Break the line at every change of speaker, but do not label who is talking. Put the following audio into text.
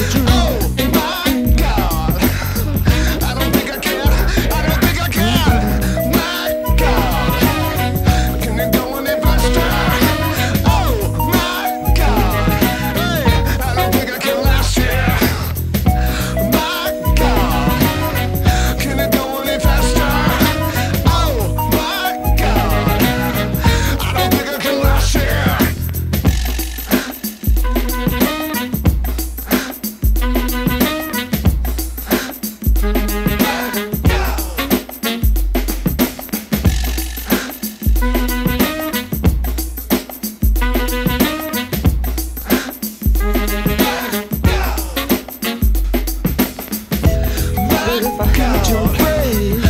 the truth. Your it